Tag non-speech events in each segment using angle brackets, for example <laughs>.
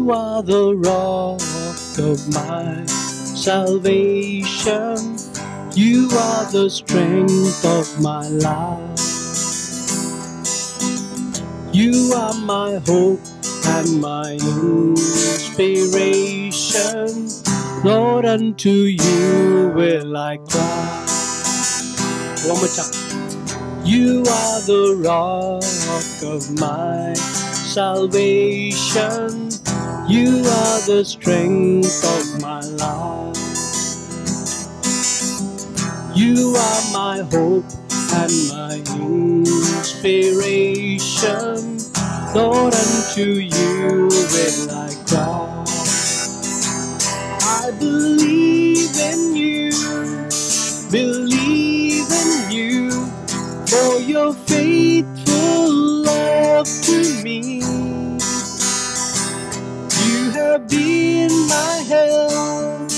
You are the rock of my salvation. You are the strength of my life. You are my hope and my inspiration. Lord, unto you will I cry. One more time. You are the rock of my salvation. You are the strength of my life. You are my hope and my inspiration. Lord, unto you will I cry. I believe in you, believe in you, for your faithful love to me. Been my help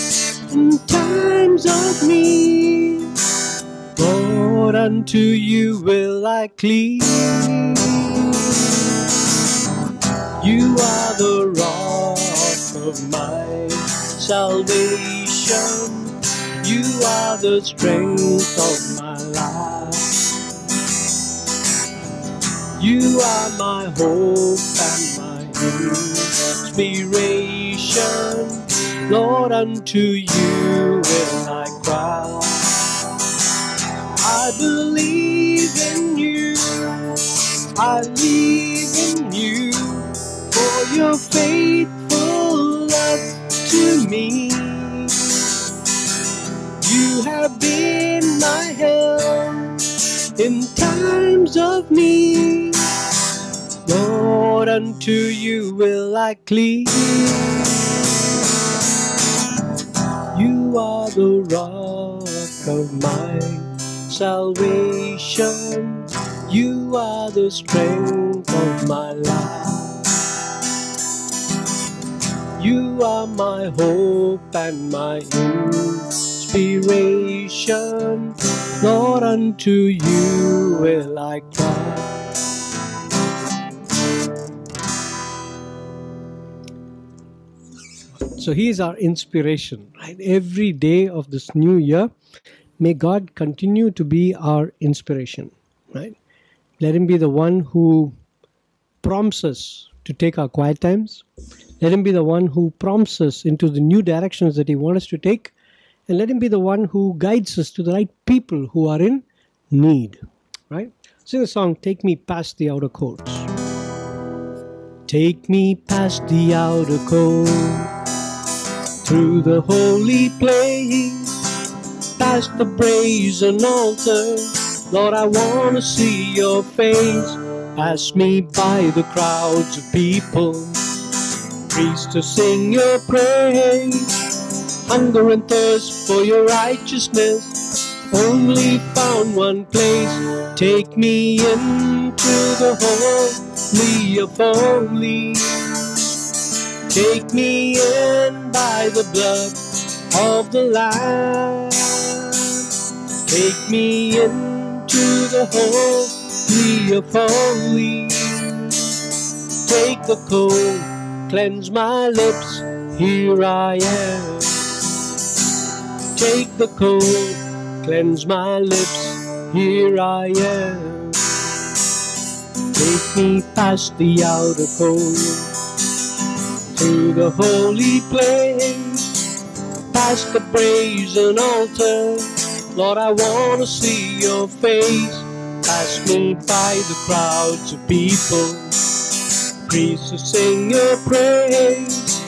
in times of need. Lord, unto you will I cleave. You are the rock of my salvation. You are the strength of my life. You are my hope and inspiration. Lord, unto you will I cry. I believe in you. I believe in you for your faithful love to me. You have been my help in times of need. Lord, unto you will I cleave. You are the rock of my salvation. You are the strength of my life. You are my hope and my inspiration. Lord, unto you will I cry. So he is our inspiration, right? Every day of this new year, may God continue to be our inspiration, right? Let him be the one who prompts us to take our quiet times. Let him be the one who prompts us into the new directions that he wants us to take. And let him be the one who guides us to the right people who are in need, right? Sing the song, Take Me Past the Outer Courts. Take me past the outer court, the holy place, past the brazen altar. Lord, I want to see your face. Pass me by the crowds of people, priests to sing your praise. Hunger and thirst for your righteousness, only found one place. Take me into the holy of holies. Take me in by the blood of the Lamb. Take me into the holy of holies. Take the coal, cleanse my lips. Here I am. Take the coal, cleanse my lips. Here I am. Take me past the outer court to the holy place, past the brazen altar. Lord, I want to see your face. Pass me by the crowds of people, priests to sing your praise.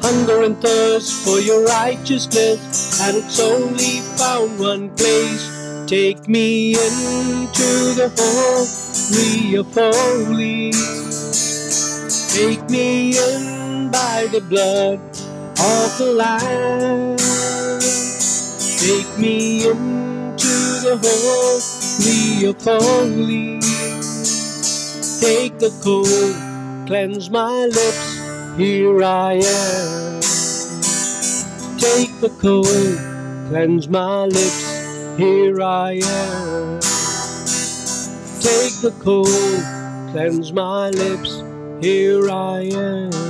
Hunger and thirst for your righteousness, and it's only found one place. Take me into the holy of holies. Take me in by the blood of the Lamb. Take me into the holy of holies. Take the coal, cleanse my lips. Here I am. Take the coal, cleanse my lips. Here I am. Take the coal, cleanse my lips. here I am.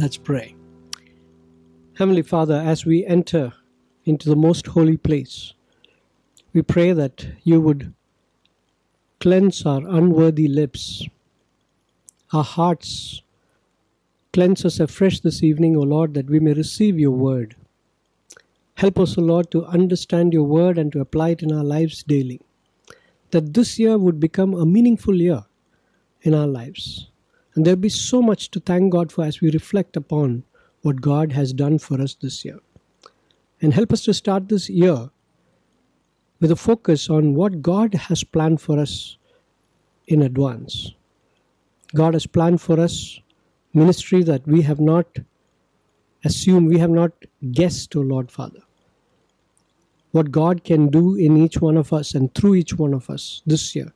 Let's pray. Heavenly Father, as we enter into the most holy place, we pray that you would cleanse our unworthy lips, our hearts. Cleanse us afresh this evening, O Lord, that we may receive your word. Help us, O Lord, to understand your word and to apply it in our lives daily. That this year would become a meaningful year in our lives. And there'll be so much to thank God for as we reflect upon what God has done for us this year. And help us to start this year with a focus on what God has planned for us in advance. God has planned for us ministry that we have not assumed, we have not guessed, O Lord Father. What God can do in each one of us and through each one of us this year.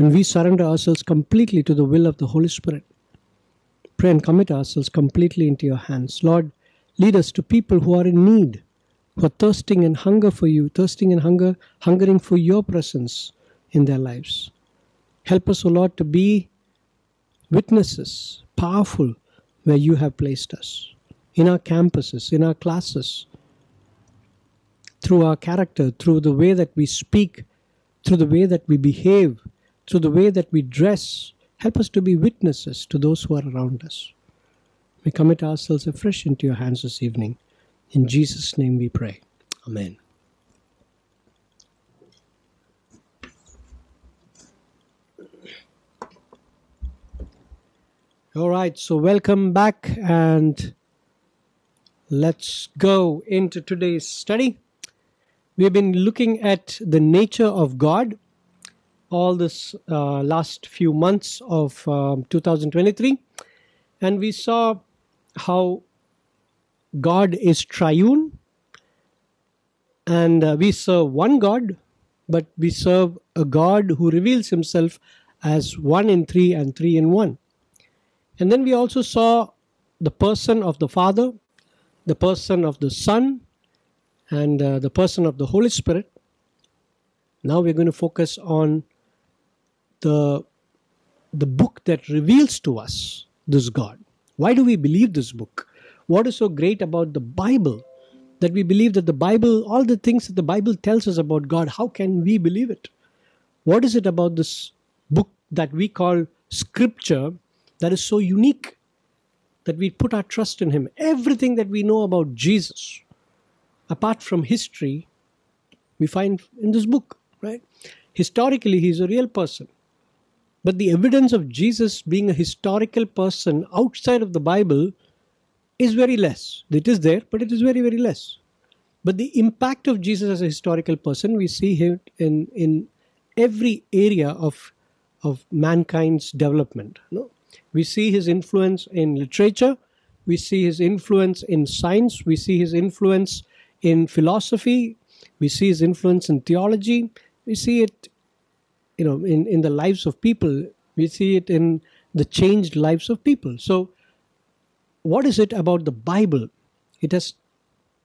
When we surrender ourselves completely to the will of the Holy Spirit, pray and commit ourselves completely into your hands. Lord, lead us to people who are in need who are thirsting and hunger for you, thirsting and hunger, hungering for your presence in their lives. Help us, O Lord, to be witnesses, powerful where you have placed us, in our campuses, in our classes, through our character, through the way that we speak, through the way that we behave, through the way that we dress. Help us to be witnesses to those who are around us. We commit ourselves afresh into your hands this evening. In Jesus' name we pray. Amen. All right, so welcome back and let's go into today's study. We've been looking at the nature of God all this uh, last few months of um, 2023, and we saw how God is triune, and uh, we serve one God, but we serve a God who reveals himself as one in three and three in one. And then we also saw the person of the Father, the person of the Son, and uh, the person of the Holy Spirit. Now we're going to focus on the the book that reveals to us this God. Why do we believe this book? what is so great about the Bible that we believe that the Bible, all the things that the Bible tells us about God, how can we believe it? What is it about this book that we call Scripture that is so unique that we put our trust in Him? Everything that we know about Jesus, apart from history, we find in this book, right? Historically, He's a real person. But the evidence of Jesus being a historical person outside of the Bible is very less. It is there, but it is very, very less. But the impact of Jesus as a historical person, we see him in, in every area of, of mankind's development. No? We see his influence in literature, we see his influence in science, we see his influence in philosophy, we see his influence in theology, we see it you know in, in the lives of people, we see it in the changed lives of people. So what is it about the Bible? It has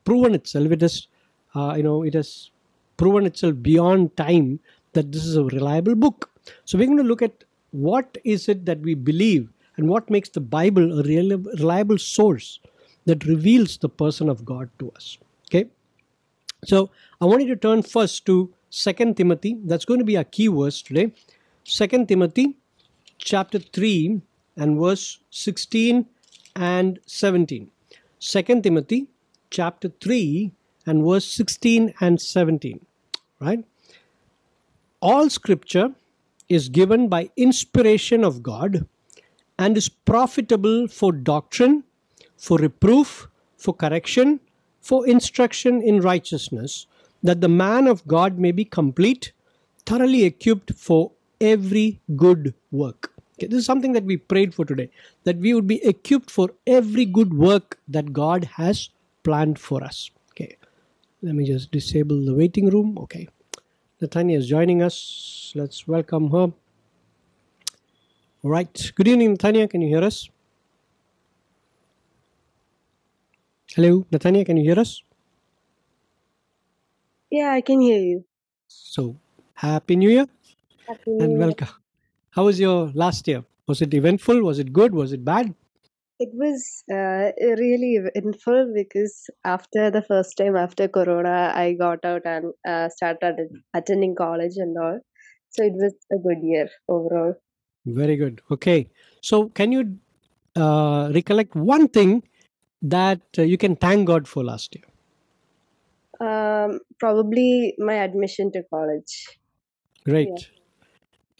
proven itself. It has, uh, you know, it has proven itself beyond time that this is a reliable book. So we're going to look at what is it that we believe and what makes the Bible a reliable source that reveals the person of God to us. Okay. So I want you to turn first to Second Timothy. That's going to be our key verse today. Second Timothy chapter 3 and verse 16 and 17. 2 Timothy chapter 3 and verse 16 and 17. Right? All scripture is given by inspiration of God and is profitable for doctrine, for reproof, for correction, for instruction in righteousness, that the man of God may be complete, thoroughly equipped for every good work. Okay, this is something that we prayed for today that we would be equipped for every good work that God has planned for us. Okay, let me just disable the waiting room. Okay, Nathania is joining us. Let's welcome her. All right, good evening, Nathania. Can you hear us? Hello, Nathania, can you hear us? Yeah, I can hear you. So, Happy New Year Happy New Year. and Year. welcome. How was your last year? Was it eventful? Was it good? Was it bad? It was uh, really eventful because after the first time after Corona, I got out and uh, started attending college and all. So it was a good year overall. Very good. Okay. So, can you uh, recollect one thing that uh, you can thank God for last year? Um, probably my admission to college. Great.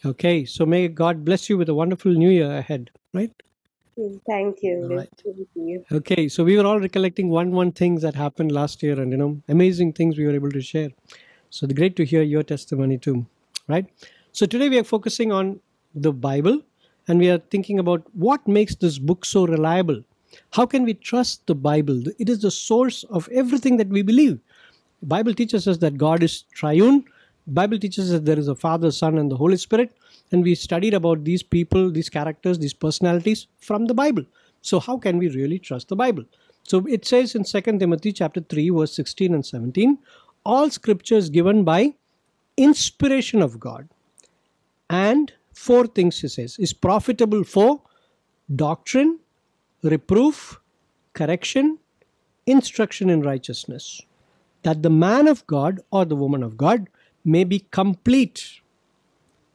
Okay. So, may God bless you with a wonderful new year ahead, right? Mm, Thank you. Right. Thank you. Okay. So, we were all recollecting one one things that happened last year and, you know, amazing things we were able to share. So, great to hear your testimony too, right? So, today we are focusing on the Bible and we are thinking about what makes this book so reliable. How can we trust the Bible? It is the source of everything that we believe. Bible teaches us that God is triune. Bible teaches us that there is a Father, Son, and the Holy Spirit. And we studied about these people, these characters, these personalities from the Bible. So how can we really trust the Bible? So it says in 2 Timothy chapter 3, verse 16 and 17, all scripture is given by inspiration of God. And four things he says is profitable for doctrine, reproof, correction, instruction in righteousness that the man of God or the woman of God may be complete,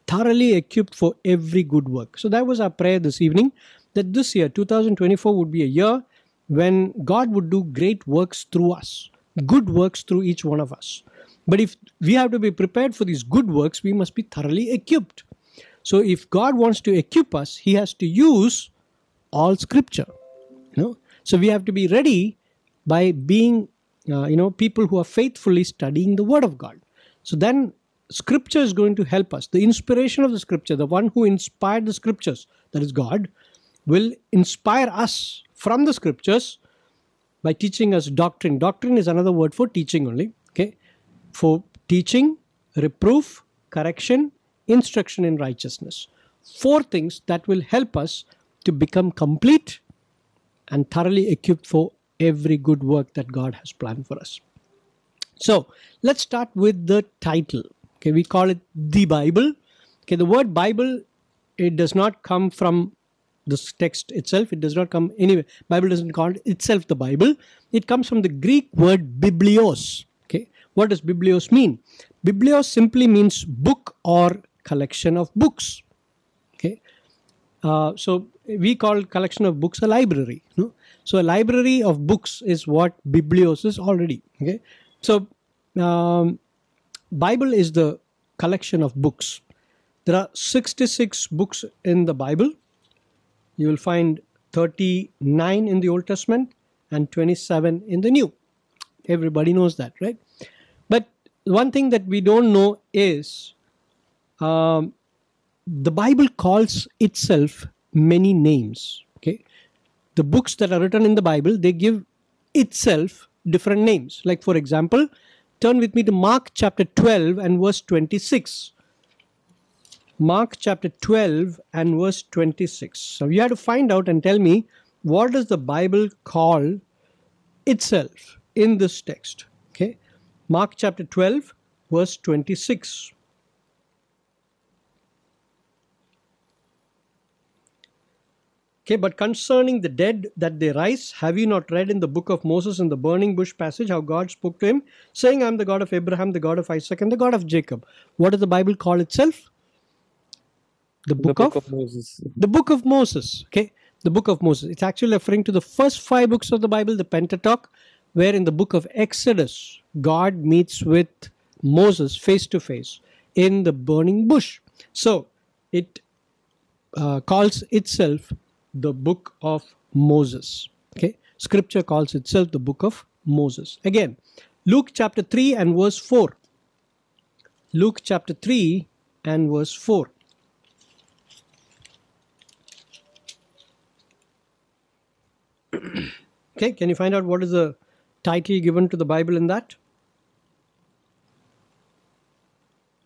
thoroughly equipped for every good work. So that was our prayer this evening that this year, 2024, would be a year when God would do great works through us, good works through each one of us. But if we have to be prepared for these good works, we must be thoroughly equipped. So if God wants to equip us, He has to use all scripture. You know, so we have to be ready by being uh, you know people who are faithfully studying the word of god. So then scripture is going to help us. The inspiration of the scripture the one who inspired the scriptures that is god will inspire us from the scriptures by teaching us doctrine. Doctrine is another word for teaching only okay? For teaching reproof correction instruction in righteousness. Four things that will help us to become complete and thoroughly equipped for every good work that God has planned for us. So let's start with the title. Okay, we call it the Bible. Okay, the word Bible it does not come from this text itself. It does not come anyway. Bible doesn't call it itself the Bible. It comes from the Greek word biblios. Okay, what does biblios mean? Biblios simply means book or collection of books. Okay, uh, so we call collection of books a library. No? So a library of books is what biblios is already. Okay, so um, Bible is the collection of books. There are 66 books in the Bible. You will find 39 in the Old Testament and 27 in the New. Everybody knows that, right? But one thing that we don't know is um, the Bible calls itself many names. The books that are written in the Bible they give itself different names. Like for example, turn with me to Mark chapter 12 and verse 26. Mark chapter 12 and verse 26. So you have to find out and tell me what does the Bible call itself in this text. Okay, Mark chapter 12 verse 26. Okay, but concerning the dead that they rise, have you not read in the book of Moses in the burning bush passage how God spoke to him, saying, I'm the God of Abraham, the God of Isaac, and the God of Jacob? What does the Bible call itself? The book, the book of, of Moses. the book of Moses. Okay, the book of Moses. It's actually referring to the first five books of the Bible, the Pentateuch, where in the book of Exodus, God meets with Moses face to face in the burning bush. So it uh, calls itself the book of Moses. Okay, scripture calls itself the book of Moses. Again, Luke chapter 3 and verse 4. Luke chapter 3 and verse 4. <clears throat> okay, can you find out what is the title given to the Bible in that?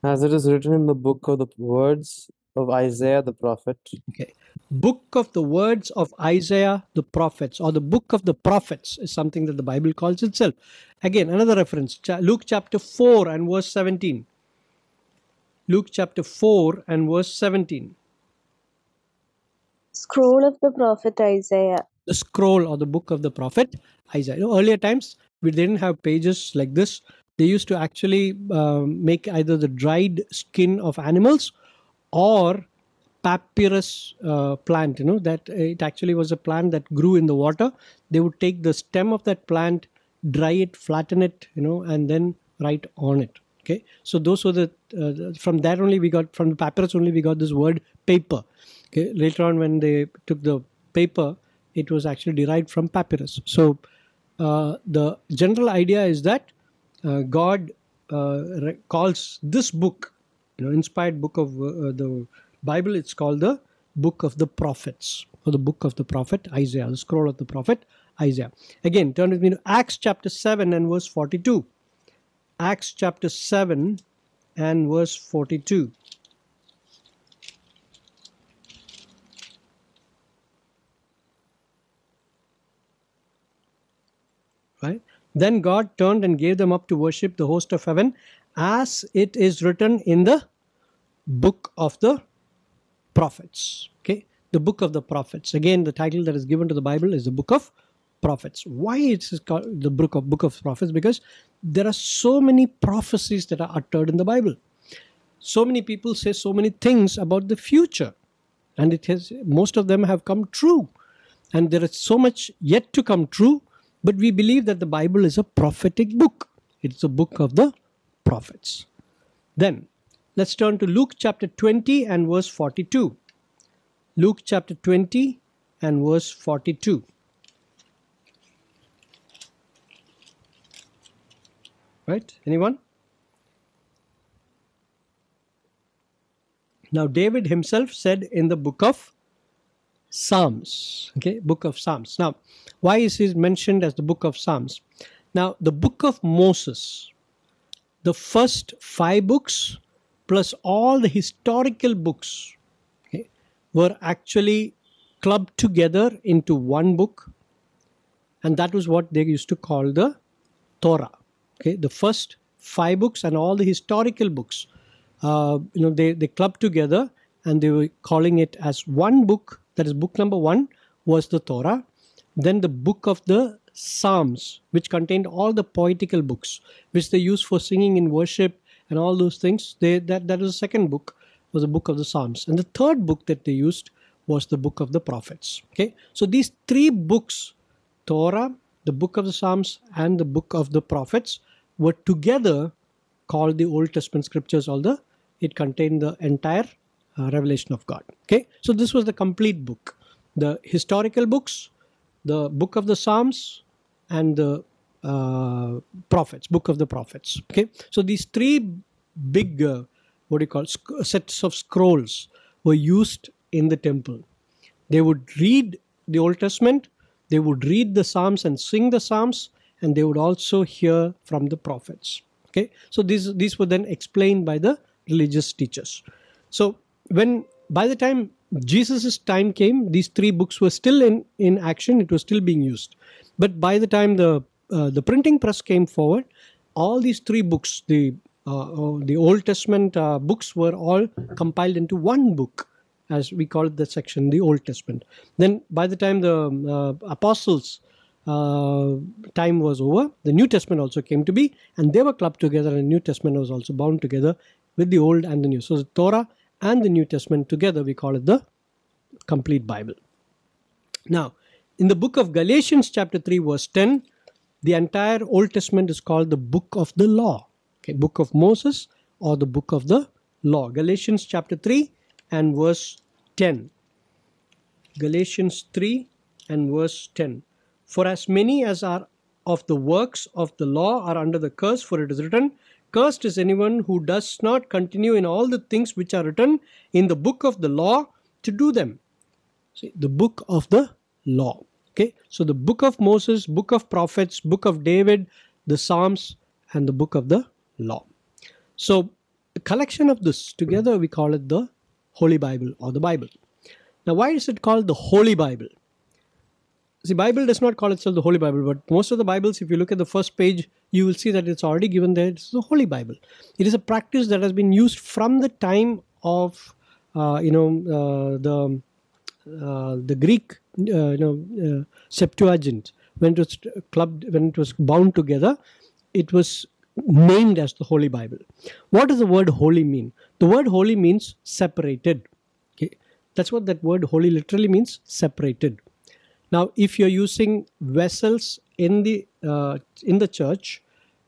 As it is written in the book of the words of Isaiah the prophet, Okay. Book of the words of Isaiah the prophets, or the book of the prophets, is something that the Bible calls itself. Again, another reference Luke chapter 4 and verse 17. Luke chapter 4 and verse 17. Scroll of the prophet Isaiah. The scroll or the book of the prophet Isaiah. You know, earlier times, we didn't have pages like this. They used to actually um, make either the dried skin of animals or papyrus uh, plant you know that it actually was a plant that grew in the water. They would take the stem of that plant dry it flatten it you know and then write on it. Okay? So those were the uh, from that only we got from the papyrus only we got this word paper. Okay? Later on when they took the paper it was actually derived from papyrus. So uh, the general idea is that uh, god uh, calls this book you know inspired book of uh, the bible. It's called the book of the prophets. Or the book of the prophet isaiah. The scroll of the prophet isaiah. Again turn with me to acts chapter 7 and verse 42 acts chapter 7 and verse 42 right? Then god turned and gave them up to worship the host of heaven as it is written in the book of the prophets. Okay? The book of the prophets. Again the title that is given to the bible is the book of prophets. Why it is called the book of book of prophets? Because there are so many prophecies that are uttered in the bible. So many people say so many things about the future and it has most of them have come true. And there is so much yet to come true but we believe that the bible is a prophetic book. It's a book of the prophets. Then let's turn to luke chapter 20 and verse 42 luke chapter 20 and verse 42 right? Anyone? Now david himself said in the book of psalms okay book of psalms. Now why is it mentioned as the book of psalms? Now the book of moses the first five books plus all the historical books okay, were actually clubbed together into one book. And that was what they used to call the torah okay. The first five books and all the historical books uh, you know they they clubbed together and they were calling it as one book. That is book number one was the torah. Then the book of the psalms which contained all the poetical books which they used for singing in worship and all those things they that that was the second book was the book of the psalms. And the third book that they used was the book of the prophets. Okay? So these three books torah the book of the psalms and the book of the prophets were together called the old testament scriptures although it contained the entire uh, revelation of god. Okay? So this was the complete book. The historical books the book of the psalms and the uh, prophets book of the prophets okay? So these three big uh, what do you call sc- sets of scrolls were used in the temple. They would read the old testament they would read the psalms and sing the psalms and they would also hear from the prophets okay? So these these were then explained by the religious teachers. So when by the time jesus' time came. These three books were still in in action. It was still being used. But by the time the uh, the printing press came forward all these three books the uh, uh, the old testament uh, books were all compiled into one book as we call it the section the old testament. Then by the time the uh, apostles uh, time was over the new testament also came to be and they were clubbed together and new testament was also bound together with the old and the new. So the torah and the new testament together we call it the complete bible. Now in the book of galatians chapter 3 verse 10 the entire old testament is called the book of the law. Okay book of moses or the book of the law. Galatians chapter 3 and verse 10 galatians 3 and verse 10 for as many as are of the works of the law are under the curse for it is written cursed is anyone who does not continue in all the things which are written in the book of the law to do them See, the book of the law. Okay, so the book of Moses, book of prophets, book of David, the Psalms, and the book of the law. So, the collection of this together we call it the Holy Bible or the Bible. Now, why is it called the Holy Bible? See, Bible does not call itself the Holy Bible, but most of the Bibles, if you look at the first page, you will see that it's already given there. It's the Holy Bible. It is a practice that has been used from the time of, uh, you know, uh, the uh, the Greek, uh, you know, uh, Septuagint. When it was clubbed, when it was bound together, it was named as the Holy Bible. What does the word holy mean? The word holy means separated. Okay, that's what that word holy literally means separated. Now, if you're using vessels in the uh, in the church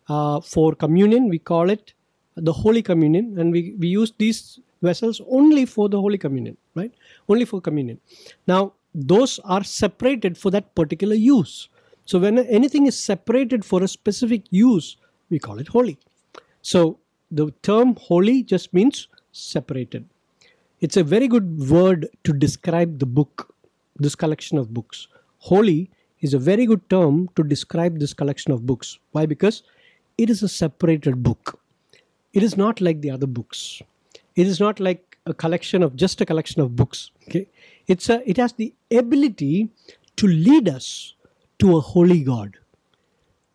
uh, for communion, we call it the Holy Communion, and we, we use these vessels only for the Holy Communion, right? Only for communion. Now, those are separated for that particular use. So, when anything is separated for a specific use, we call it holy. So, the term holy just means separated. It's a very good word to describe the book, this collection of books. Holy is a very good term to describe this collection of books. Why? Because it is a separated book. It is not like the other books. It is not like a collection of just a collection of books. Okay, it's a it has the ability to lead us to a holy God.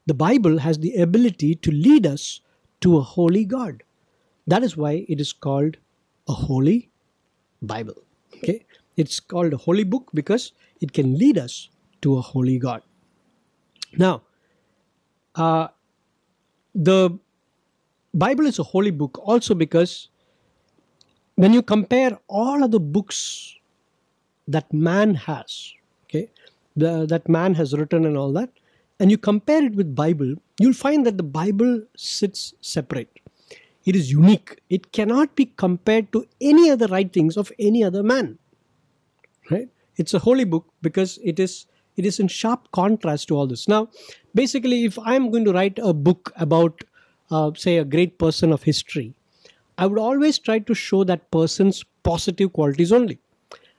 The Bible has the ability to lead us to a holy God. That is why it is called a holy Bible. Okay, it's called a holy book because it can lead us to a holy God. Now, uh, the Bible is a holy book also because when you compare all other books that man has, okay, the, that man has written and all that, and you compare it with Bible, you'll find that the Bible sits separate. It is unique. It cannot be compared to any other writings of any other man. Right? It's a holy book because it is it is in sharp contrast to all this. Now, basically, if I'm going to write a book about, uh, say, a great person of history, I would always try to show that person's positive qualities only.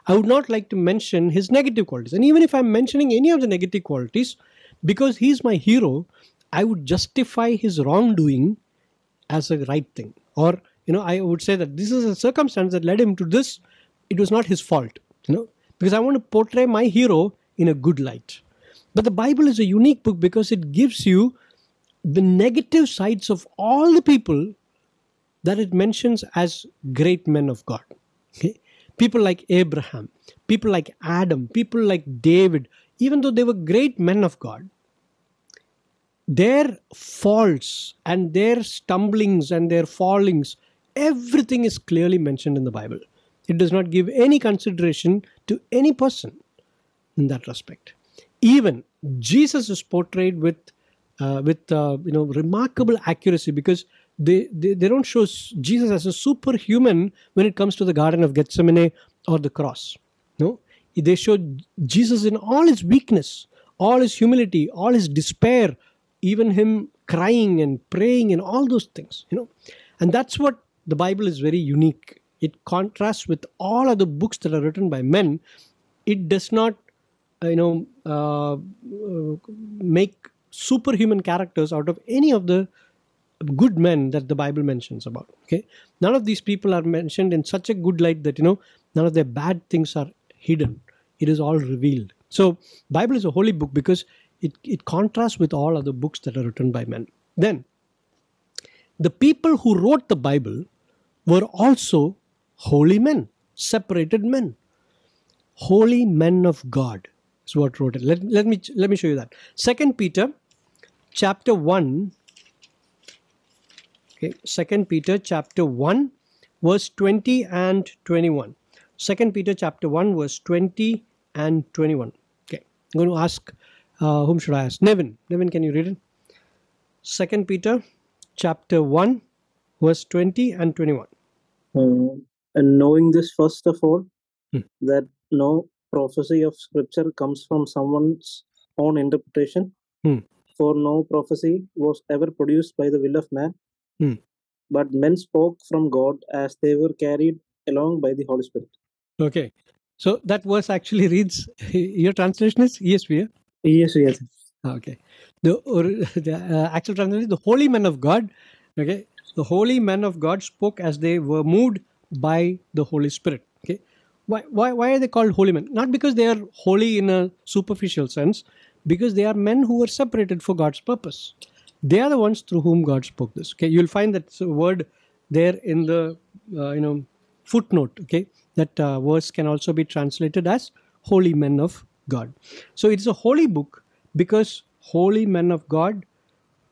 I would not like to mention his negative qualities. And even if I'm mentioning any of the negative qualities, because he's my hero, I would justify his wrongdoing as a right thing. Or, you know, I would say that this is a circumstance that led him to this. It was not his fault, you know, because I want to portray my hero in a good light. But the Bible is a unique book because it gives you the negative sides of all the people that it mentions as great men of God. Okay? People like Abraham, people like Adam, people like David, even though they were great men of God, their faults and their stumblings and their fallings, everything is clearly mentioned in the Bible. It does not give any consideration to any person in that respect. Even Jesus is portrayed with uh, with uh, you know remarkable accuracy because they, they they don't show Jesus as a superhuman when it comes to the Garden of Gethsemane or the cross. No, they show Jesus in all his weakness, all his humility, all his despair, even him crying and praying and all those things. You know, and that's what the Bible is very unique. It contrasts with all other books that are written by men. It does not uh, you know uh, make superhuman characters out of any of the good men that the bible mentions about okay? None of these people are mentioned in such a good light that you know none of their bad things are hidden. It is all revealed. So bible is a holy book because it, it contrasts with all other books that are written by men. Then the people who wrote the bible were also holy men separated men holy men of god is what wrote it. Let, let me let me show you that. Second Peter, chapter one. Okay, Second Peter chapter one, verse twenty and twenty-one. Second Peter chapter one, verse twenty and twenty-one. Okay, I'm going to ask. Uh, whom should I ask? Nevin. Nevin, can you read it? Second Peter chapter one, verse twenty and twenty-one. Uh, and knowing this first of all, Hmm. that no prophecy of scripture comes from someone's own interpretation. Hmm. For no prophecy was ever produced by the will of man, Hmm. but men spoke from God as they were carried along by the Holy Spirit. Okay, so that verse actually reads. <laughs> Your translation is ESV. Yes, yes. Okay. The, or, <laughs> the uh, actual translation is the holy men of God. Okay. The holy men of God spoke as they were moved by the Holy Spirit. Okay. why, why, why are they called holy men? Not because they are holy in a superficial sense, because they are men who were separated for God's purpose. They are the ones through whom God spoke this. Okay, you'll find that word there in the uh, you know footnote. Okay, that uh, verse can also be translated as holy men of God. So it's a holy book because holy men of God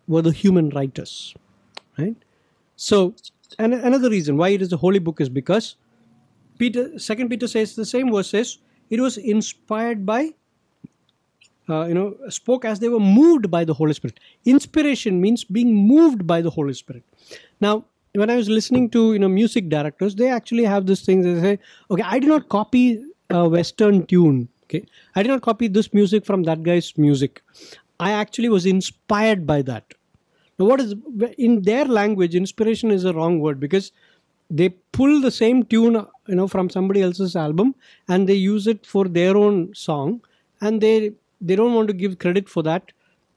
were the human writers, right? So, and another reason why it is a holy book is because Peter, Second Peter says the same verse says it was inspired by, uh, you know, spoke as they were moved by the Holy Spirit. Inspiration means being moved by the Holy Spirit. Now, when I was listening to you know music directors, they actually have this thing. They say, okay, I did not copy a Western tune. Okay, I did not copy this music from that guy's music. I actually was inspired by that. Now, what is in their language? Inspiration is a wrong word because they pull the same tune, you know, from somebody else's album and they use it for their own song, and they they don't want to give credit for that.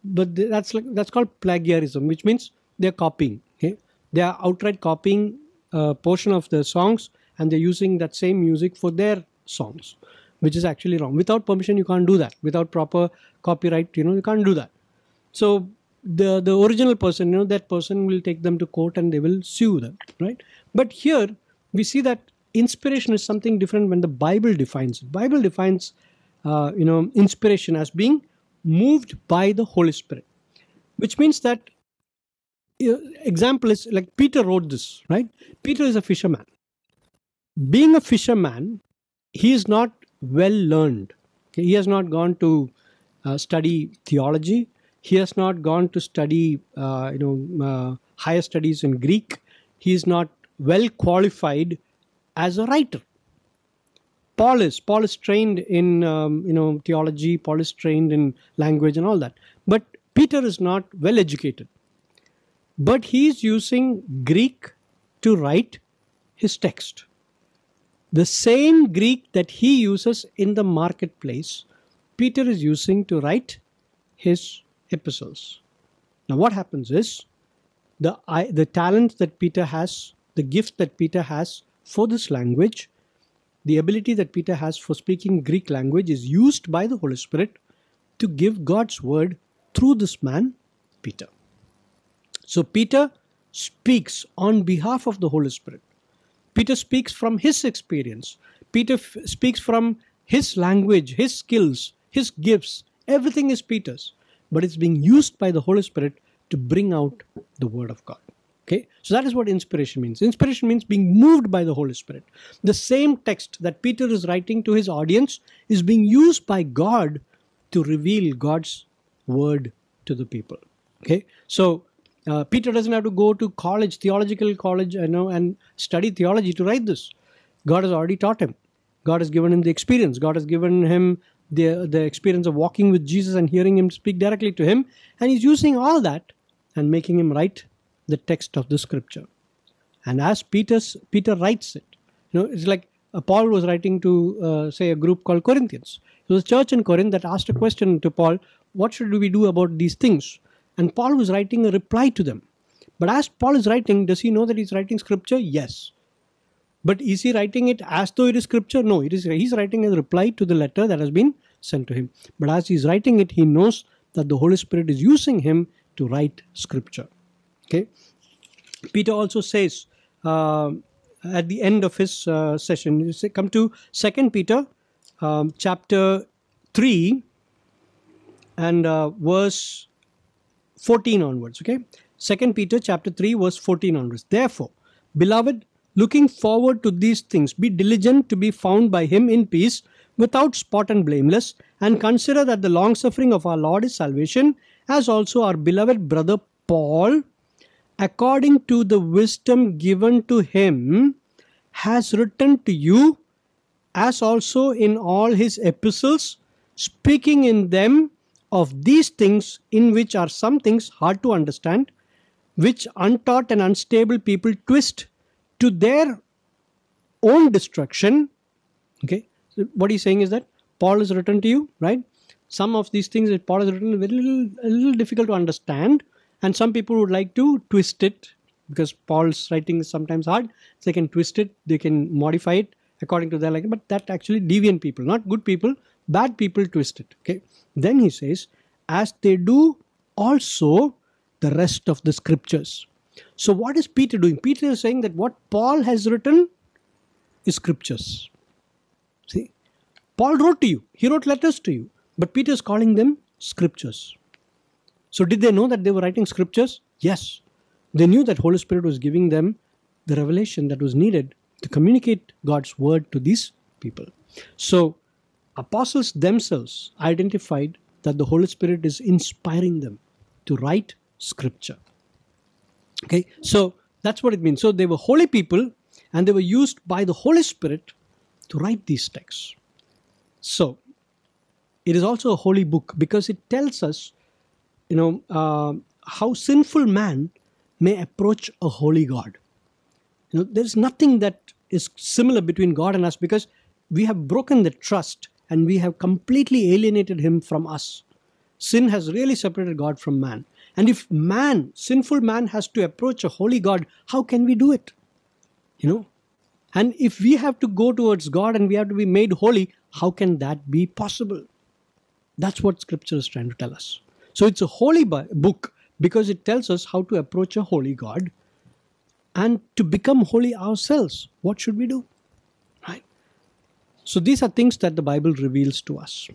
But that's like that's called plagiarism, which means they're copying. Okay, they are outright copying a portion of the songs and they're using that same music for their songs which is actually wrong without permission you can't do that without proper copyright you know you can't do that so the the original person you know that person will take them to court and they will sue them right? But here we see that inspiration is something different when the bible defines it. Bible defines uh, you know inspiration as being moved by the holy spirit which means that uh, example is like peter wrote this right? Peter is a fisherman. Being a fisherman he is not well learned okay? he has not gone to uh, study theology he has not gone to study uh, you know uh, higher studies in greek. He is not well qualified as a writer. Paul is. Paul is trained in um, you know theology. Paul is trained in language and all that. But peter is not well educated. But he is using greek to write his text. The same greek that he uses in the marketplace peter is using to write his epistles now what happens is the I, the talent that peter has the gift that peter has for this language the ability that peter has for speaking greek language is used by the holy spirit to give god's word through this man peter. So peter speaks on behalf of the holy spirit. Peter speaks from his experience. Peter f- speaks from his language his skills his gifts. Everything is peter's but it's being used by the holy spirit to bring out the word of god. Okay? So that is what inspiration means. Inspiration means being moved by the holy spirit. The same text that peter is writing to his audience is being used by god to reveal god's word to the people. Okay? So uh, peter doesn't have to go to college theological college you know and study theology to write this. God has already taught him. God has given him the experience. God has given him the the experience of walking with jesus and hearing him speak directly to him. And he's using all that and making him write the text of the scripture. And as peter's peter writes it you know it's like uh, paul was writing to uh, say a group called corinthians. It was a church in corinth that asked a question to paul what should we do about these things? And paul was writing a reply to them. But as paul is writing does he know that he's writing scripture? Yes. But is he writing it as though it is scripture? No it is he's writing a reply to the letter that has been sent to him. But as he's writing it he knows that the holy spirit is using him to write scripture. Okay? Peter also says uh, at the end of his uh, session you say, come to second peter um, chapter 3 and uh, verse 14 onwards okay? Second peter chapter 3 verse 14 onwards. Therefore beloved looking forward to these things be diligent to be found by him in peace without spot and blameless and consider that the long suffering of our lord is salvation as also our beloved brother paul according to the wisdom given to him has written to you as also in all his epistles speaking in them of these things in which are some things hard to understand which untaught and unstable people twist to their own destruction. Okay what he's saying is that paul is written to you right some of these things that paul has written are very little a little difficult to understand and some people would like to twist it because paul's writing is sometimes hard so they can twist it they can modify it according to their liking, but that actually deviant people, not good people, bad people twist it. Okay. Then he says, as they do also the rest of the scriptures. So what is Peter doing? Peter is saying that what Paul has written is scriptures. See, Paul wrote to you, he wrote letters to you, but Peter is calling them scriptures. So did they know that they were writing scriptures? Yes. They knew that Holy Spirit was giving them the revelation that was needed to communicate God's word to these people. So apostles themselves identified that the Holy Spirit is inspiring them to write scripture. Okay, so that's what it means. So they were holy people and they were used by the Holy Spirit to write these texts. So it is also a holy book because it tells us, you know, uh, how sinful man may approach a holy God. You know, there is nothing that is similar between God and us because we have broken the trust and we have completely alienated him from us. Sin has really separated God from man. And if man, sinful man, has to approach a holy God, how can we do it? You know? And if we have to go towards God and we have to be made holy, how can that be possible? That's what scripture is trying to tell us. So it's a holy book because it tells us how to approach a holy God and to become holy ourselves. What should we do? Right? So these are things that the Bible reveals to us.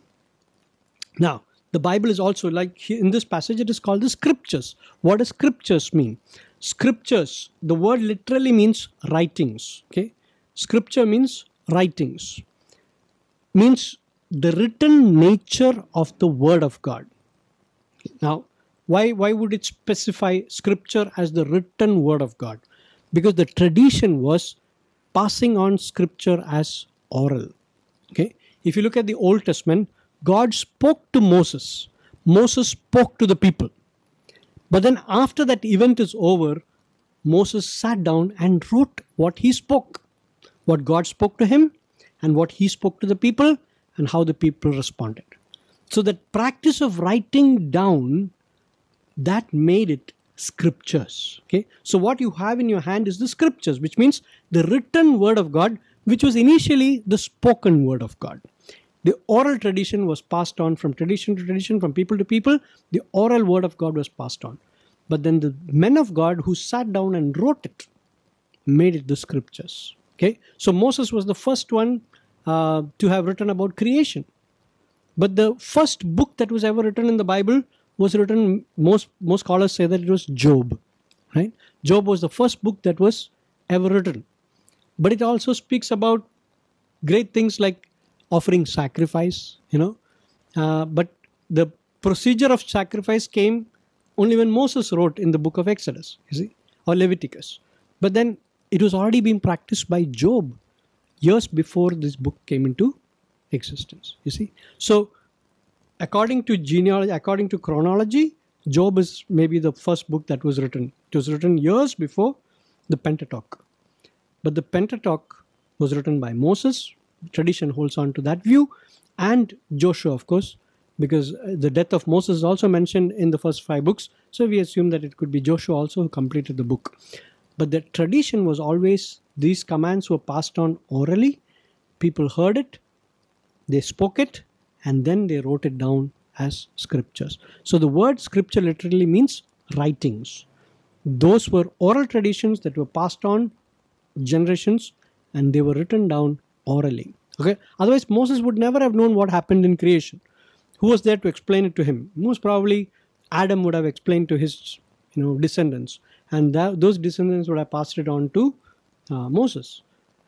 Now, the Bible is also like in this passage, it is called the scriptures. What does scriptures mean? Scriptures, the word literally means writings. Okay, scripture means writings, means the written nature of the word of God. Now, why why would it specify scripture as the written word of God? Because the tradition was passing on scripture as oral. Okay, if you look at the Old Testament, God spoke to Moses. Moses spoke to the people. But then, after that event is over, Moses sat down and wrote what he spoke, what God spoke to him, and what he spoke to the people, and how the people responded. So, that practice of writing down that made it scriptures. Okay, so what you have in your hand is the scriptures, which means the written word of God, which was initially the spoken word of God. The oral tradition was passed on from tradition to tradition, from people to people. The oral word of God was passed on. But then the men of God who sat down and wrote it made it the scriptures. Okay, so Moses was the first one uh, to have written about creation. But the first book that was ever written in the Bible was written. Most most scholars say that it was Job. Right, Job was the first book that was ever written. But it also speaks about great things like offering sacrifice, you know. Uh, but the procedure of sacrifice came only when Moses wrote in the book of Exodus, you see, or Leviticus. But then it was already being practiced by Job years before this book came into existence, you see. So, according to genealogy, according to chronology, Job is maybe the first book that was written. It was written years before the Pentateuch. But the Pentateuch was written by Moses, tradition holds on to that view, and Joshua, of course, because uh, the death of Moses is also mentioned in the first five books. So we assume that it could be Joshua also who completed the book. But the tradition was always these commands were passed on orally. People heard it, they spoke it, and then they wrote it down as scriptures. So the word scripture literally means writings. Those were oral traditions that were passed on generations and they were written down orally. Okay. Otherwise, Moses would never have known what happened in creation. Who was there to explain it to him? Most probably, Adam would have explained to his, you know, descendants, and that, those descendants would have passed it on to uh, Moses,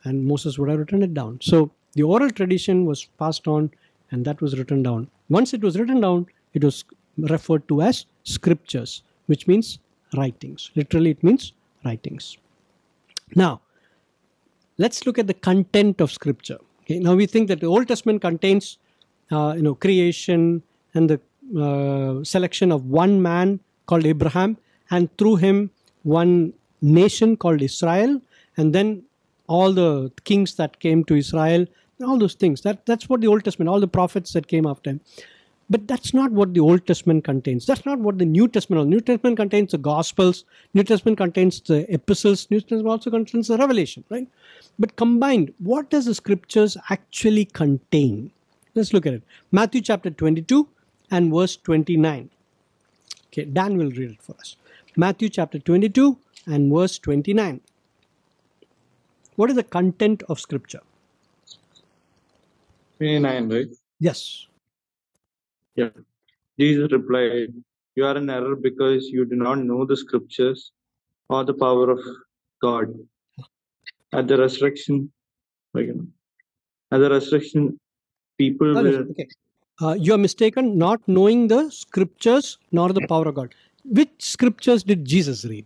and Moses would have written it down. So the oral tradition was passed on, and that was written down. Once it was written down, it was referred to as scriptures, which means writings. Literally, it means writings. Now, let's look at the content of scripture okay now we think that the old testament contains uh, you know creation and the uh, selection of one man called abraham and through him one nation called israel and then all the kings that came to israel all those things that that's what the old testament all the prophets that came after him But that's not what the Old Testament contains. That's not what the New Testament. New Testament contains the Gospels. New Testament contains the epistles. New Testament also contains the Revelation, right? But combined, what does the Scriptures actually contain? Let's look at it. Matthew chapter 22 and verse 29. Okay, Dan will read it for us. Matthew chapter 22 and verse 29. What is the content of Scripture? 29, right? Yes. Yeah. Jesus replied, You are in error because you do not know the scriptures or the power of God. At the resurrection, at the resurrection, people will okay. Uh, you are mistaken, not knowing the scriptures nor the power of God. Which scriptures did Jesus read?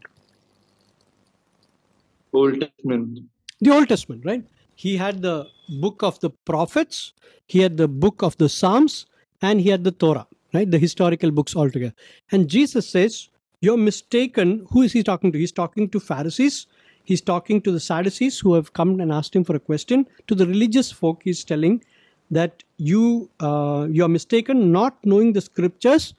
Old Testament. The Old Testament, right? He had the book of the prophets, he had the book of the Psalms, and he had the Torah, right? The historical books altogether. And Jesus says, You're mistaken. Who is he talking to? He's talking to Pharisees. He's talking to the Sadducees who have come and asked him for a question. To the religious folk, he's telling that you uh, you are mistaken, not knowing the scriptures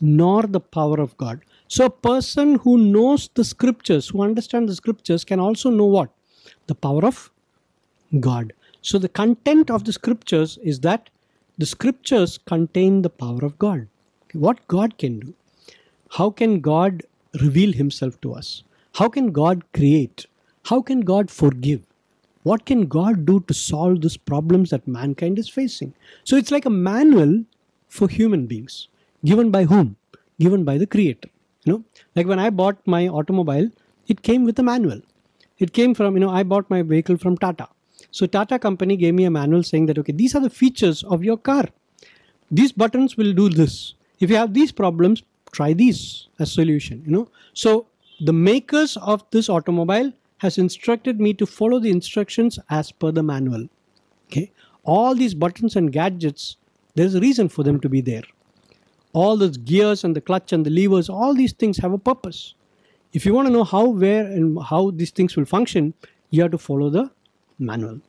nor the power of God. So a person who knows the scriptures, who understands the scriptures, can also know what the power of God. So the content of the scriptures is that the scriptures contain the power of God. What God can do. How can God reveal himself to us? How can God create? How can God forgive? What can God do to solve these problems that mankind is facing? So it's like a manual for human beings. Given by whom? Given by the creator. You know, like when I bought my automobile, it came with a manual. It came from, you know, I bought my vehicle from Tata. So Tata company gave me a manual saying that okay, these are the features of your car. These buttons will do this. If you have these problems, try these as solution. You know. So the makers of this automobile has instructed me to follow the instructions as per the manual. Okay. All these buttons and gadgets, there is a reason for them to be there. All the gears and the clutch and the levers, all these things have a purpose. If you want to know how, where, and how these things will function, you have to follow the manual.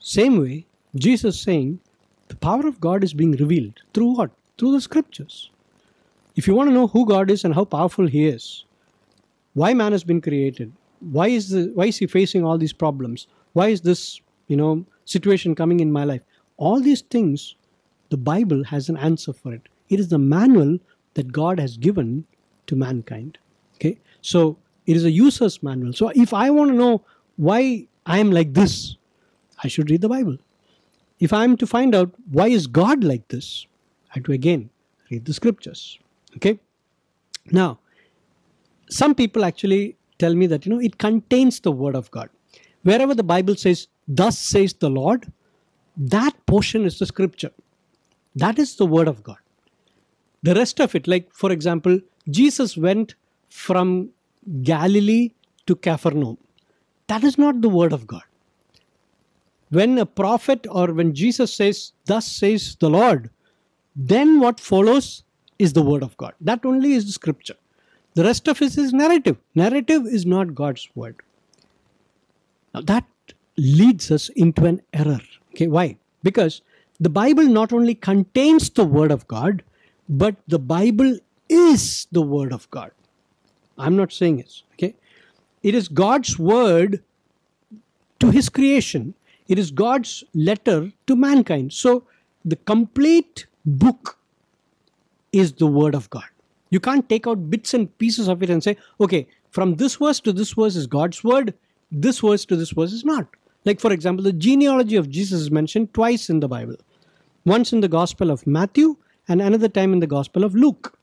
Same way, Jesus saying the power of God is being revealed through what? Through the scriptures. If you want to know who God is and how powerful He is, why man has been created, why is the why is he facing all these problems, why is this you know situation coming in my life, all these things, the Bible has an answer for it. It is the manual that God has given to mankind. Okay, so it is a user's manual. So if I want to know why I am like this, I should read the Bible. If I am to find out why is God like this, I have to again read the scriptures. Okay. Now, some people actually tell me that you know it contains the word of God. Wherever the Bible says, "Thus says the Lord," that portion is the scripture. That is the word of God. The rest of it, like for example, Jesus went from Galilee to Capernaum. That is not the word of God. When a prophet or when Jesus says, Thus says the Lord, then what follows is the word of God. That only is the scripture. The rest of it is narrative. Narrative is not God's word. Now that leads us into an error. Okay, why? Because the Bible not only contains the word of God, but the Bible is the word of God. I'm not saying it. Okay, it is God's word to His creation. It is God's letter to mankind. So the complete book is the word of God. You can't take out bits and pieces of it and say, okay, from this verse to this verse is God's word, this verse to this verse is not. Like, for example, the genealogy of Jesus is mentioned twice in the Bible once in the Gospel of Matthew and another time in the Gospel of Luke.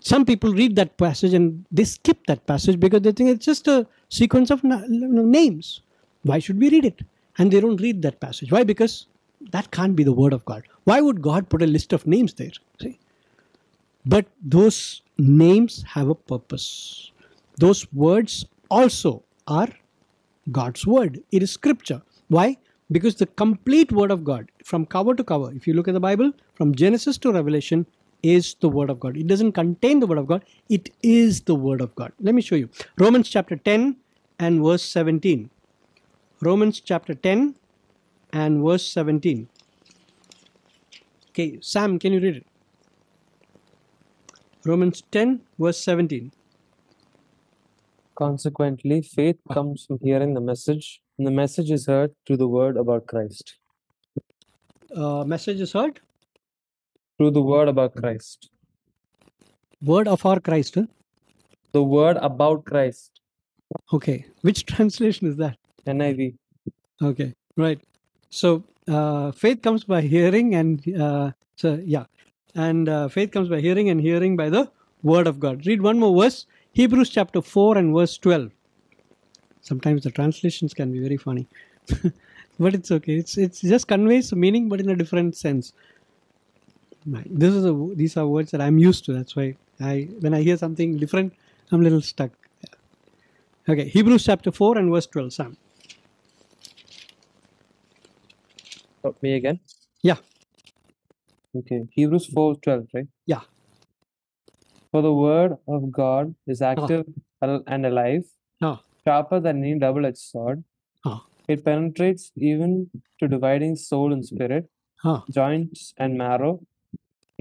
Some people read that passage and they skip that passage because they think it's just a sequence of names. Why should we read it? And they don't read that passage. Why? Because that can't be the word of God. Why would God put a list of names there? See? But those names have a purpose. Those words also are God's word. It is scripture. Why? Because the complete word of God, from cover to cover, if you look at the Bible, from Genesis to Revelation, is the word of God. It doesn't contain the word of God, it is the word of God. Let me show you. Romans chapter 10 and verse 17. Romans chapter 10 and verse 17. Okay, Sam, can you read it? Romans 10, verse 17. Consequently, faith comes from hearing the message, and the message is heard through the word about Christ. Uh, message is heard. Through the word about Christ. Word of our Christ. Huh? The word about Christ. Okay. Which <laughs> translation is that? NIV. Okay. Right. So uh, faith comes by hearing, and uh, so yeah, and uh, faith comes by hearing, and hearing by the word of God. Read one more verse. Hebrews chapter four and verse twelve. Sometimes the translations can be very funny, <laughs> but it's okay. It's it's just conveys the meaning, but in a different sense. This is a, these are words that I'm used to. That's why I when I hear something different, I'm a little stuck. Okay, Hebrews chapter four and verse twelve. Sam. Oh, me again? Yeah. Okay. Hebrews 4 12, right? Yeah. For the word of God is active al- and alive, Ah. sharper than any double edged sword. Ah. It penetrates even to dividing soul and spirit, Ah. joints and marrow.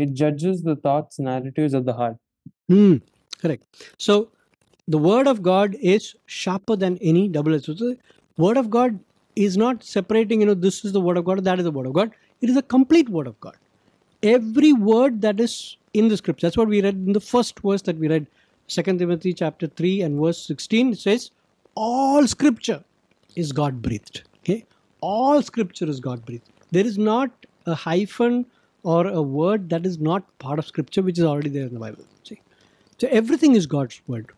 It judges the thoughts and attitudes of the heart. Hmm, correct. So the word of God is sharper than any double edged sword. The word of God is not separating, you know, this is the word of God, that is the word of God. It is a complete word of God. Every word that is in the scripture, that's what we read in the first verse that we read, 2 Timothy chapter 3 and verse 16. It says, All scripture is God breathed. Okay? All scripture is God breathed. There is not a hyphen or a word that is not part of scripture which is already there in the Bible. See? So everything is God's word.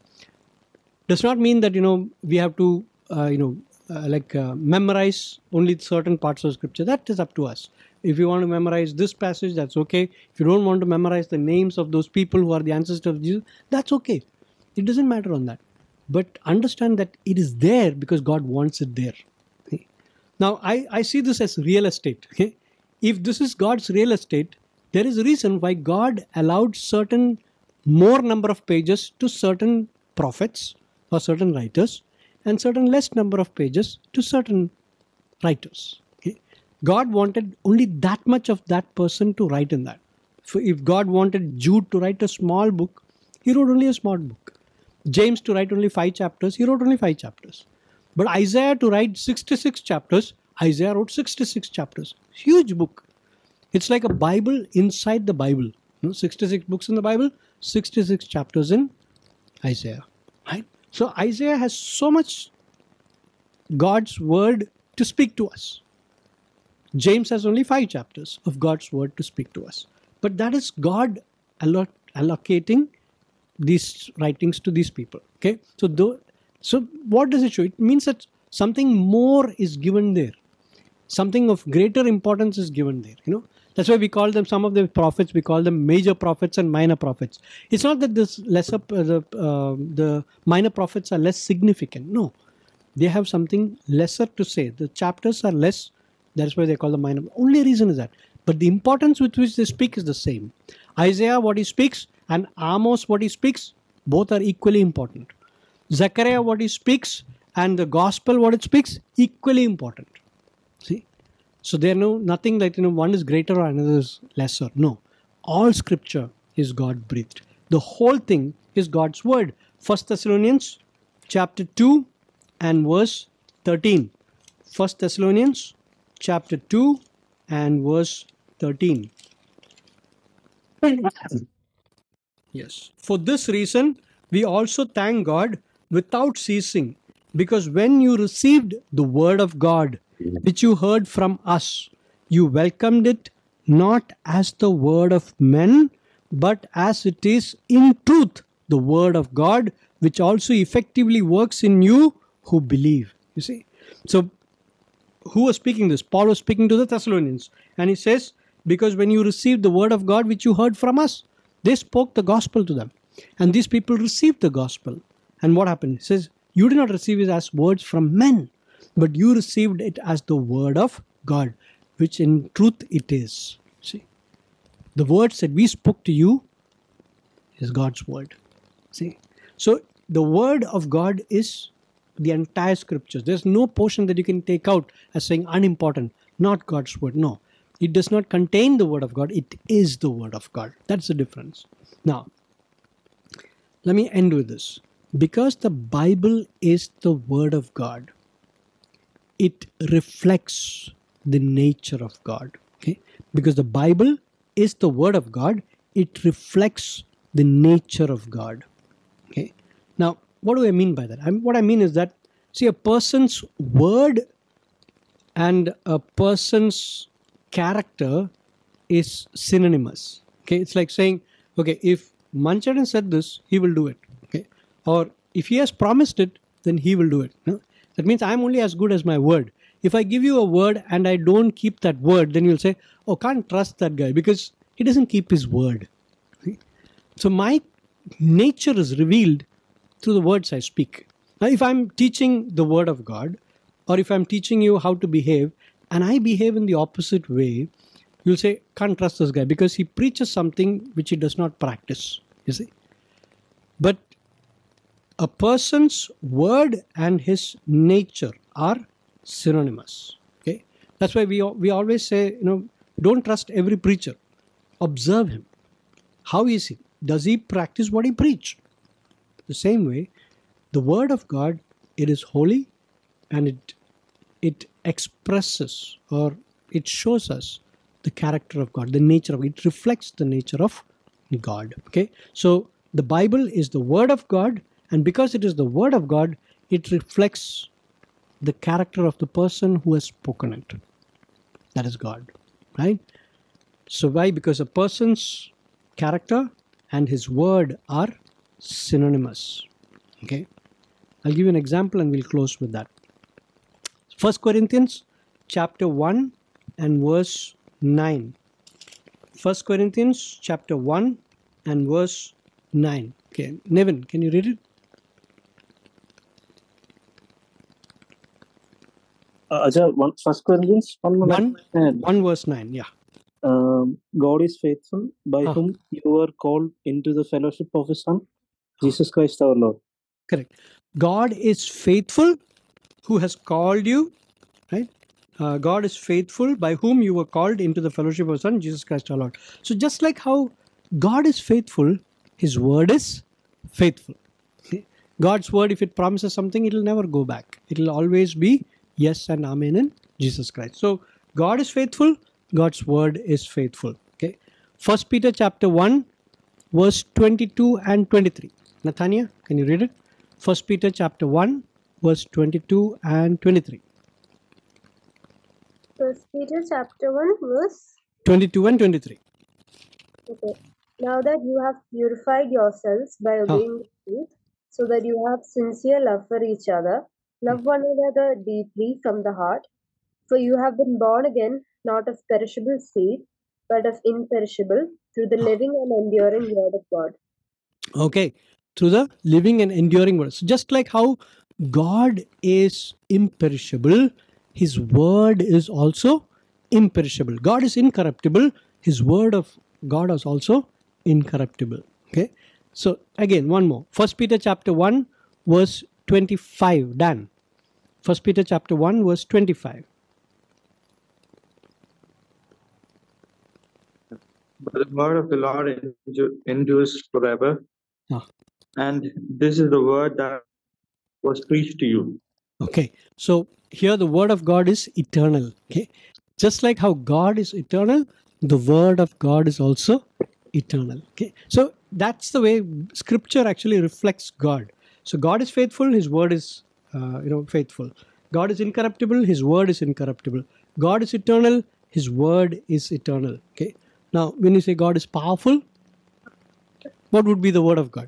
Does not mean that you know we have to uh, you know uh, like uh, memorize only certain parts of scripture. That is up to us. If you want to memorize this passage, that's okay. If you don't want to memorize the names of those people who are the ancestors of Jesus, that's okay. It doesn't matter on that. But understand that it is there because God wants it there. Now, I, I see this as real estate. Okay? If this is God's real estate, there is a reason why God allowed certain more number of pages to certain prophets or certain writers and certain less number of pages to certain writers. Okay? God wanted only that much of that person to write in that. If God wanted Jude to write a small book, he wrote only a small book. James to write only five chapters, he wrote only five chapters. But Isaiah to write 66 chapters, Isaiah wrote 66 chapters. Huge book. It's like a Bible inside the Bible. You know, 66 books in the Bible, 66 chapters in Isaiah. Right? So Isaiah has so much God's word to speak to us. James has only five chapters of God's word to speak to us. But that is God allo- allocating these writings to these people. Okay, so so what does it show? It means that something more is given there, something of greater importance is given there. You know, that's why we call them some of the prophets. We call them major prophets and minor prophets. It's not that this lesser uh, the uh, the minor prophets are less significant. No, they have something lesser to say. The chapters are less. That's why they call them minor. Only reason is that. But the importance with which they speak is the same. Isaiah, what he speaks, and Amos, what he speaks, both are equally important. Zechariah, what he speaks, and the gospel, what it speaks, equally important. See? So there no nothing that you know one is greater or another is lesser. No. All scripture is God breathed. The whole thing is God's word. First Thessalonians chapter 2 and verse 13. First Thessalonians chapter 2 and verse 13. Yes. For this reason, we also thank God without ceasing, because when you received the word of God, which you heard from us, you welcomed it not as the word of men, but as it is in truth the word of God, which also effectively works in you who believe. You see? So, who was speaking this? Paul was speaking to the Thessalonians, and he says, Because when you received the word of God, which you heard from us, they spoke the gospel to them. And these people received the gospel. And what happened? He says, You did not receive it as words from men, but you received it as the word of God, which in truth it is. See, the words that we spoke to you is God's word. See, so the word of God is the entire scriptures. There's no portion that you can take out as saying unimportant, not God's word. No. It does not contain the Word of God, it is the Word of God. That's the difference. Now, let me end with this. Because the Bible is the Word of God, it reflects the nature of God. Okay? Because the Bible is the Word of God, it reflects the nature of God. Okay? Now, what do I mean by that? I what I mean is that, see, a person's word and a person's character is synonymous. Okay, it's like saying, okay, if Mancharan said this, he will do it. Okay, or if he has promised it, then he will do it. no? That means I'm only as good as my word. If I give you a word and I don't keep that word, then you'll say, oh, can't trust that guy because he doesn't keep his word. So my nature is revealed through the words I speak. Now, if I'm teaching the word of God, or if I'm teaching you how to behave, and I behave in the opposite way, you'll say, can't trust this guy because he preaches something which he does not practice. You see? But a person's word and his nature are synonymous. Okay? That's why we, we always say, you know, don't trust every preacher. Observe him. How is he? Does he practice what he preached? The same way, the word of God, it is holy and it it expresses or it shows us the character of God, the nature of it reflects the nature of God. Okay, so the Bible is the word of God, and because it is the word of God, it reflects the character of the person who has spoken it. That is God, right? So why? Because a person's character and his word are synonymous. Okay, I'll give you an example and we'll close with that. First Corinthians chapter 1 and verse 9. First Corinthians chapter 1 and verse 9. Okay, Nevin, can you read it? Uh, one, First Corinthians 1, 1, and 1 verse 9. Yeah. um, God is faithful, by Ah. whom you are called into the fellowship of His Son, Jesus Christ our Lord. Correct. God is faithful who has called you, right? Uh, God is faithful by whom you were called into the fellowship of His Son, Jesus Christ our Lord. So, just like how God is faithful, His word is faithful. God's word, if it promises something, it will never go back. It will always be yes and amen in Jesus Christ. So, God is faithful, God's word is faithful. Okay. First Peter chapter 1, verse 22 and 23. Nathania, can you read it? First Peter chapter 1, verse 22 and 23. First Peter chapter 1 verse 22 and 23. Okay. Now that you have purified yourselves by obeying the truth, so that you have sincere love for each other, love one another deeply from the heart, for you have been born again, not of perishable seed, but of imperishable, through the living and enduring word of God. Okay. Through the living and enduring word. So just like how God is imperishable, his word is also imperishable. God is incorruptible, his word of God is also incorruptible. Okay. So again, one more. First Peter chapter 1, verse 25. done First Peter chapter 1, verse 25. But the word of the Lord endu- endures forever. Ah. And this is the word that was preached to you. Okay, so here the word of God is eternal. Okay, just like how God is eternal, the word of God is also eternal. Okay, so that's the way Scripture actually reflects God. So God is faithful; His word is, uh, you know, faithful. God is incorruptible; His word is incorruptible. God is eternal; His word is eternal. Okay. Now, when you say God is powerful, what would be the word of God?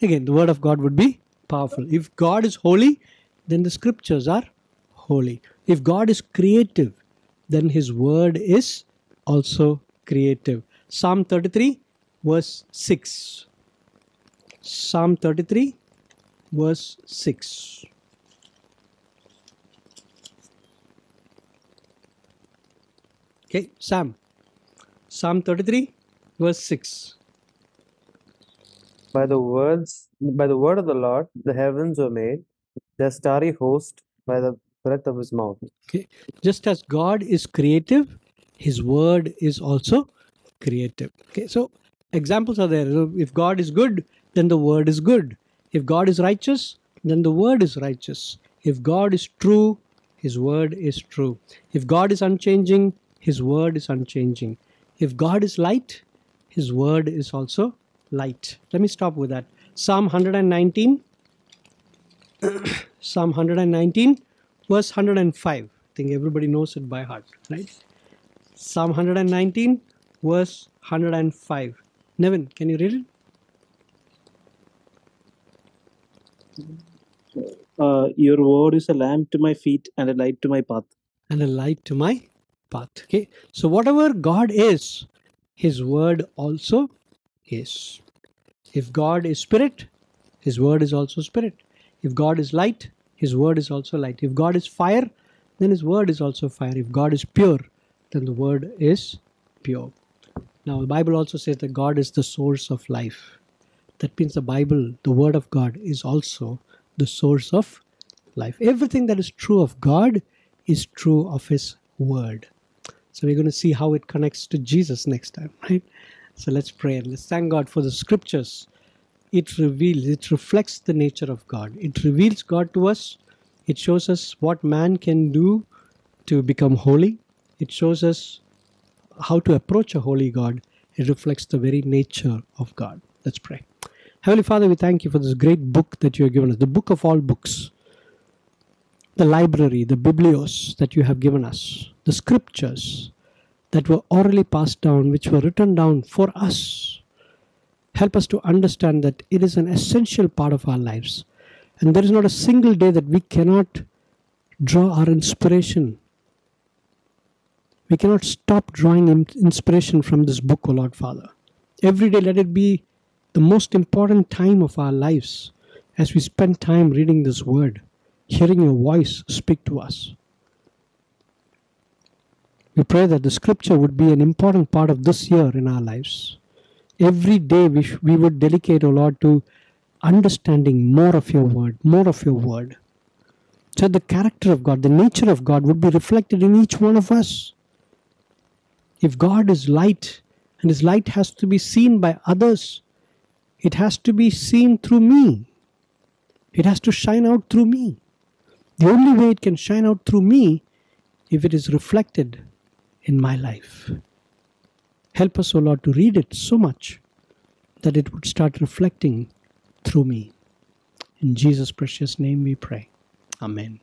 Again, the word of God would be powerful. If God is holy, then the scriptures are holy. If God is creative, then his word is also creative. Psalm 33, verse 6. Psalm 33, verse 6. Okay, Sam. Psalm 33, verse 6. By the words, by the word of the Lord, the heavens were made, their starry host by the breath of his mouth. Okay. Just as God is creative, his word is also creative. Okay, so examples are there. So If God is good, then the word is good. If God is righteous, then the word is righteous. If God is true, his word is true. If God is unchanging, his word is unchanging. If God is light, his word is also light. Let me stop with that. Psalm 119. <coughs> Psalm 119, verse 105. I think everybody knows it by heart, right? Psalm 119, verse 105. Nevin, can you read it? Uh, your word is a lamp to my feet and a light to my path. and a light to my path. Okay, so whatever God is, His word also is. If God is spirit, His word is also spirit. If God is light, His word is also light. If God is fire, then His word is also fire. If God is pure, then the word is pure. Now, the Bible also says that God is the source of life. That means the Bible, the word of God, is also the source of life. Everything that is true of God is true of his word. So we're going to see how it connects to Jesus next time, right? So let's pray and let's thank God for the scriptures. It reveals, it reflects the nature of God. It reveals God to us. It shows us what man can do to become holy. It shows us how to approach a holy God. It reflects the very nature of God. Let's pray. Heavenly Father, we thank you for this great book that you have given us, the book of all books the library, the biblios that you have given us, the scriptures that were orally passed down, which were written down for us. Help us to understand that it is an essential part of our lives. And there is not a single day that we cannot draw our inspiration. We cannot stop drawing inspiration from this book, O Lord Father. Every day, let it be the most important time of our lives as we spend time reading this word hearing your voice speak to us. We pray that the scripture would be an important part of this year in our lives. Every day we, sh- we would dedicate, O Lord, to understanding more of your word, more of your word. So the character of God, the nature of God would be reflected in each one of us. If God is light and his light has to be seen by others, it has to be seen through me. It has to shine out through me. The only way it can shine out through me if it is reflected in my life. Help us, O Lord, to read it so much that it would start reflecting through me. In Jesus' precious name we pray. Amen.